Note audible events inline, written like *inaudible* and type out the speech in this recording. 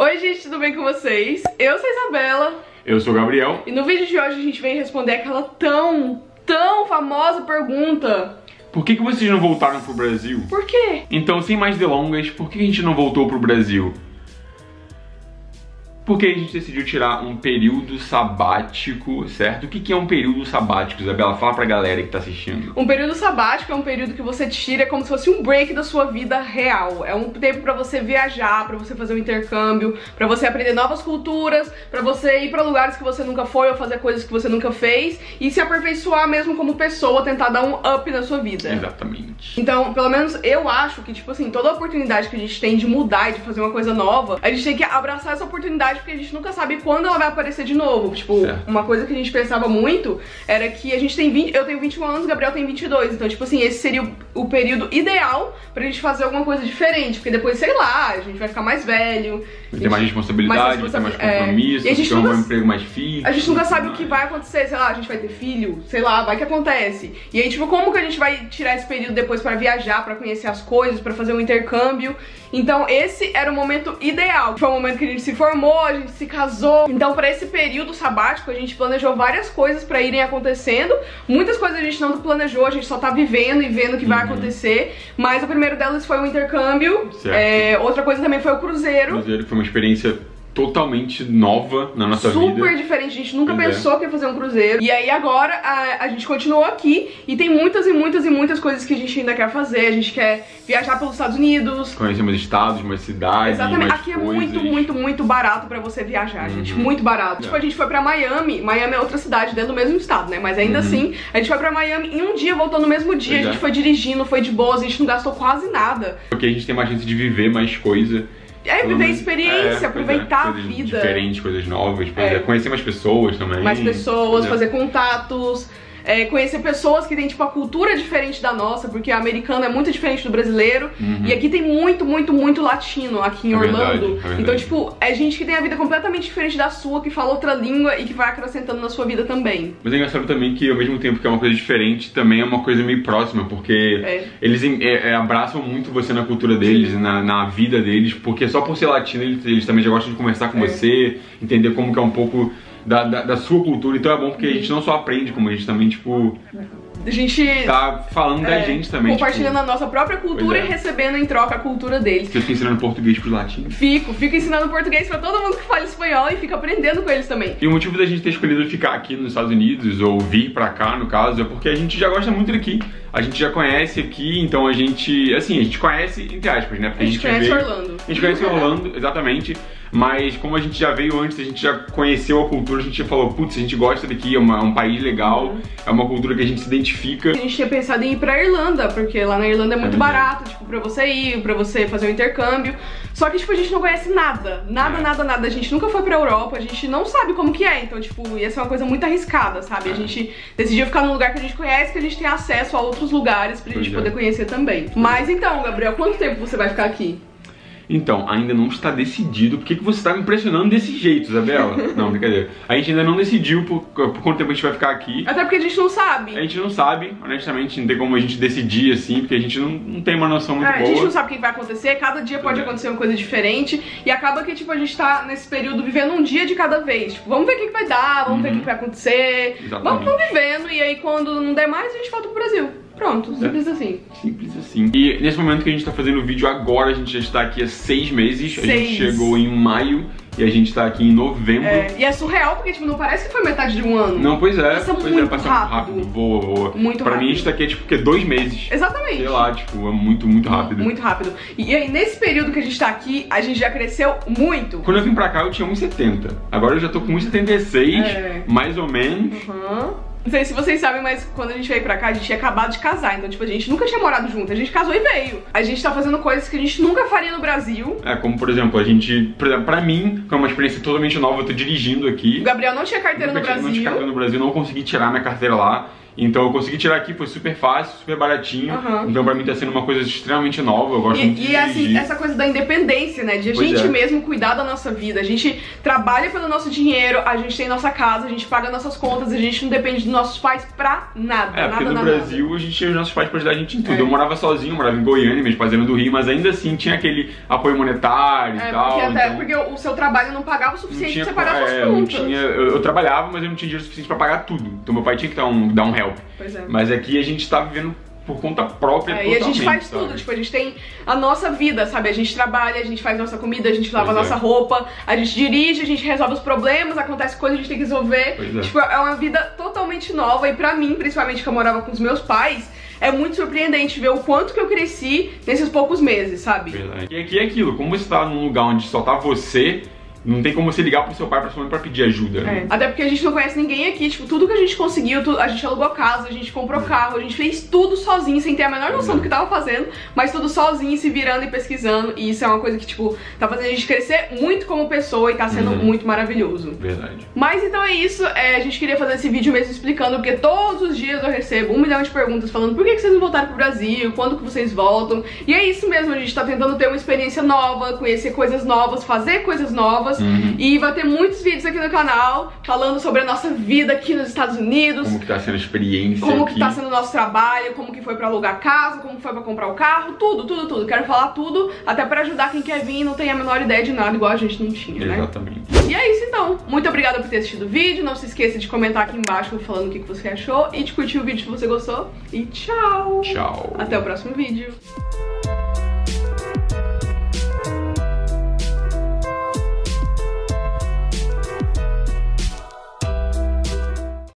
Oi gente, tudo bem com vocês? Eu sou a Isabela Eu sou o Gabriel e no vídeo de hoje a gente vem responder aquela tão, tão famosa pergunta Por que, que vocês não voltaram pro Brasil? Por quê? Então, sem mais delongas, por que a gente não voltou pro Brasil? Porque a gente decidiu tirar um período sabático, certo? O que, que é um período sabático, Isabela? Fala pra galera que tá assistindo. Um período sabático é um período que você tira como se fosse um break da sua vida real. É um tempo pra você viajar, pra você fazer um intercâmbio, pra você aprender novas culturas, pra você ir pra lugares que você nunca foi ou fazer coisas que você nunca fez e se aperfeiçoar mesmo como pessoa, tentar dar um up na sua vida. Exatamente. Então, pelo menos eu acho que, tipo assim, toda oportunidade que a gente tem de mudar e de fazer uma coisa nova, a gente tem que abraçar essa oportunidade porque a gente nunca sabe quando ela vai aparecer de novo. Tipo, Certo. uma coisa que a gente pensava muito era que a gente tem 20, eu tenho 21 anos, o Gabriel tem 22. Então, tipo assim, esse seria o, o período ideal pra gente fazer alguma coisa diferente, porque depois, sei lá, a gente vai ficar mais velho. Vai ter mais responsabilidade, vai ter mais é. compromisso, E a gente ter um emprego mais fixo. A gente nunca sabe o que mais. vai acontecer, sei lá, a gente vai ter filho, sei lá, vai que acontece. E aí, tipo, como que a gente vai tirar esse período depois pra viajar, pra conhecer as coisas, pra fazer um intercâmbio? Então, esse era o momento ideal. Foi o momento que a gente se formou, a gente se casou. Então, pra esse período sabático, a gente planejou várias coisas pra irem acontecendo. Muitas coisas a gente não planejou, a gente só tá vivendo e vendo o que vai Uhum. acontecer. Mas o primeiro delas foi o intercâmbio. Certo. É, outra coisa também foi o cruzeiro. Cruzeiro foi uma experiência totalmente nova na nossa super vida. diferente, a gente nunca Pois é. pensou que ia fazer um cruzeiro. E aí agora a, a gente continuou aqui e tem muitas e muitas e muitas coisas que a gente ainda quer fazer. A gente quer viajar pelos Estados Unidos. Conhecer mais estados, mais cidades, Exatamente, mais aqui é coisas. muito, muito, muito barato pra você viajar, gente. Muito barato. Tipo, a gente foi pra Miami. Miami é outra cidade dentro do mesmo estado, né? Mas ainda Uhum. assim, a gente foi pra Miami em um dia, voltou no mesmo dia. Pois a gente é. foi dirigindo, foi de boas, a gente não gastou quase nada. Porque a gente tem mais chance de viver mais coisa. É viver experiência, é, é, aproveitar a coisas vida. Diferentes, coisas novas, É. é, conhecer mais pessoas também. mais pessoas, é. fazer contatos, é, conhecer pessoas que têm tipo a cultura diferente da nossa, porque o americano é muito diferente do brasileiro. E aqui tem muito, muito, muito latino aqui em Uhum. É Orlando. verdade, é verdade. então, tipo, é gente que tem a vida completamente diferente da sua, que fala outra língua e que vai acrescentando na sua vida também. Mas é engraçado também que, ao mesmo tempo que é uma coisa diferente, também é uma coisa meio próxima, porque É. eles é, é, abraçam muito você na cultura deles, na, na vida deles, porque só por ser latino eles, eles também já gostam de conversar com É. você, entender como que é um pouco da, da, da sua cultura. Então é bom porque a gente não só aprende, como a gente também, tipo, A gente. tá falando da é, gente também. Compartilhando tipo, a nossa própria cultura é. e recebendo em troca a cultura deles. Você fica ensinando português pros latinos. Fico, fico ensinando português pra todo mundo que fala espanhol e fico aprendendo com eles também. E o motivo da gente ter escolhido ficar aqui nos Estados Unidos, ou vir pra cá, no caso, é porque a gente já gosta muito daqui. A gente já conhece aqui, então a gente, assim, a gente conhece, entre aspas, né? Porque A gente conhece veio- Orlando. A gente conhece Orlando, exatamente. Mas como a gente já veio antes, a gente já conheceu a cultura, a gente já falou, putz, a gente gosta daqui, é, uma- é um país legal, Uhum. é uma cultura que a gente se identifica. A gente tinha pensado em ir pra Irlanda, porque lá na Irlanda é muito É barato, tipo, pra você ir, pra você fazer um intercâmbio. Só que, tipo, a gente não conhece nada. Nada, É. nada, nada. A gente nunca foi pra Europa, a gente não sabe como que é. Então, tipo, ia ser uma coisa muito arriscada, sabe? A É. gente decidiu ficar num lugar que a gente conhece, que a gente tem acesso a outros lugares pra gente Pois é. poder conhecer também. Mas então, Gabriel, quanto tempo você vai ficar aqui? Então, ainda não está decidido. Por que, que você está me impressionando desse jeito, Isabela? *laughs* não, brincadeira. A gente ainda não decidiu por, por quanto tempo a gente vai ficar aqui. Até porque a gente não sabe. A gente não sabe, honestamente, não tem como a gente decidir assim, porque a gente não, não tem uma noção muito É, a boa. gente não sabe o que vai acontecer, cada dia pode É. acontecer uma coisa diferente e acaba que, tipo, a gente tá nesse período vivendo um dia de cada vez. Tipo, vamos ver o que, que vai dar, vamos ver o que, que vai acontecer. Uhum. Exatamente. Vamos, vamos vivendo e aí quando não der mais, a gente volta pro Brasil. Pronto, simples assim. Simples assim. E nesse momento que a gente tá fazendo o vídeo agora, a gente já está aqui há seis meses. A gente Seis. chegou em maio e a gente tá aqui em novembro. É, e é surreal porque, tipo, não parece que foi metade de um ano. Não, pois é. Passa pois muito é, passa rápido. rápido. Voa, voa. Muito pra mim, a rápido. gente tá aqui, é, tipo, que dois meses. Exatamente. Sei lá, tipo, é muito, muito rápido. Muito rápido. E aí, nesse período que a gente tá aqui, a gente já cresceu muito. Quando eu vim pra cá, eu tinha 1,70. Agora eu já tô com 1,76, É. mais ou menos. Uhum. Não sei se vocês sabem, mas quando a gente veio pra cá, a gente tinha acabado de casar. Então, tipo, a gente nunca tinha morado junto. A gente casou e veio. A gente tá fazendo coisas que a gente nunca faria no Brasil. É, como por exemplo, a gente, por exemplo, pra mim, que é uma experiência totalmente nova, eu tô dirigindo aqui. O Gabriel não tinha carteira no Nunca tive- Não tinha Brasil. carteira no Brasil, não consegui tirar minha carteira lá. Então eu consegui tirar aqui, foi super fácil, super baratinho. Uhum. Então pra mim tá sendo uma coisa extremamente nova, eu gosto muito E, de e assim, essa coisa da independência, né? De a Pois gente é. mesmo cuidar da nossa vida. A gente trabalha pelo nosso dinheiro, a gente tem nossa casa, a gente paga nossas contas, a gente não depende dos nossos pais pra nada. É, nada, porque no nada, Brasil a gente tinha os nossos pais pra ajudar a gente em tudo. É. Eu morava sozinho, morava em Goiânia, meus pais eram do Rio, mas ainda assim tinha aquele apoio monetário nada. e É, tal. porque até então... porque o, seu trabalho não pagava o não suficiente tinha, pra você pagar é, suas não contas. tinha, eu, eu trabalhava, mas eu não tinha dinheiro suficiente pra pagar tudo. Então meu pai tinha que dar um, dar um help. Pois é. Mas aqui a gente tá vivendo por conta própria É, e a gente faz sabe? tudo, tipo, a gente tem a nossa vida, sabe? A gente trabalha, a gente faz nossa comida, a gente lava é. nossa roupa, a gente dirige, a gente resolve os problemas, acontece coisa, a gente tem que resolver. Pois é. Tipo, é uma vida totalmente nova e pra mim, principalmente que eu morava com os meus pais, é muito surpreendente ver o quanto que eu cresci nesses poucos meses, sabe? Verdade. E aqui é aquilo, como você tá num lugar onde só tá você, não tem como você ligar pro seu pai pra sua mãe pra pedir ajuda. É. né? Até porque a gente não conhece ninguém aqui, tipo, tudo que a gente conseguiu, a gente alugou casa, a gente comprou carro, a gente fez tudo sozinho, sem ter a menor noção do que tava fazendo, mas tudo sozinho, se virando e pesquisando, e isso é uma coisa que, tipo, tá fazendo a gente crescer muito como pessoa e tá sendo Uhum. muito maravilhoso. Verdade. Mas então é isso, é, a gente queria fazer esse vídeo mesmo explicando, porque todos os dias eu recebo um milhão de perguntas falando por que, que vocês não voltaram pro Brasil, quando que vocês voltam, e é isso mesmo, a gente tá tentando ter uma experiência nova, conhecer coisas novas, fazer coisas novas, Uhum. e vai ter muitos vídeos aqui no canal falando sobre a nossa vida aqui nos Estados Unidos, Como que tá sendo a experiência como aqui. que tá sendo o nosso trabalho, como que foi pra alugar casa, como foi pra comprar o carro, tudo, tudo, tudo. Quero falar tudo, até pra ajudar quem quer vir e não tem a menor ideia de nada, igual a gente não tinha, né? Exatamente. E é isso então. Muito obrigada por ter assistido o vídeo. Não se esqueça de comentar aqui embaixo falando o que que você achou e de curtir o vídeo se você gostou. E tchau! Tchau. Até o próximo vídeo.